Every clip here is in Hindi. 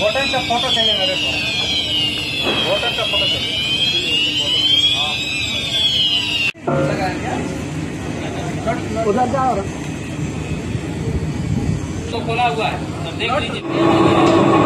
वोटर का फ़ोटो चाहिए मेरे को। वोटर का फ़ोटो चाहिए उधर जाओ। तो खोला हुआ है। देख लीजिए।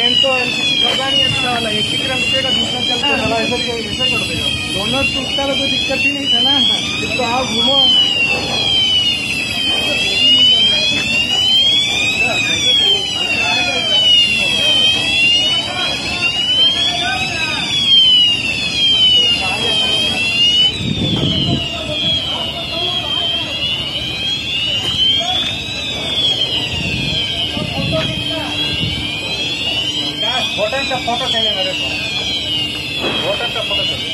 तो नहीं अच्छा वाला एक क्रम से दूसरा चलता है। ऐसे ऐसा कर देगा दोनों टूटता तो कोई दिक्कत ही नहीं था ना। तो आप घूमो। वोटर का फ़ोटो चाहिए मेरे को वोटर का फ़ोटो चाहिए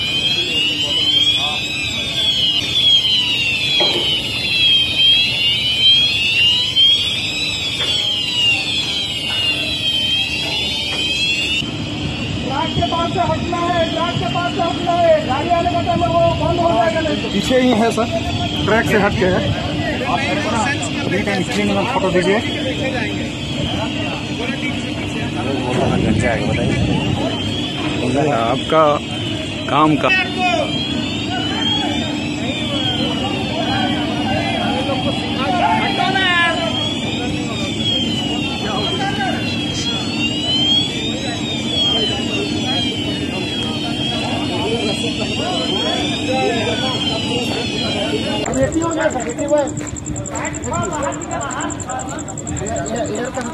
के पास से हटना है ट्रैक के पास से हटना है गाड़ी का टाइम वो बंद हो पीछे ही है सर। ट्रैक से हट के है। आप मेरे को में फ़ोटो दीजिए आपका काम का। बेटी हो जाएगा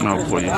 на входе.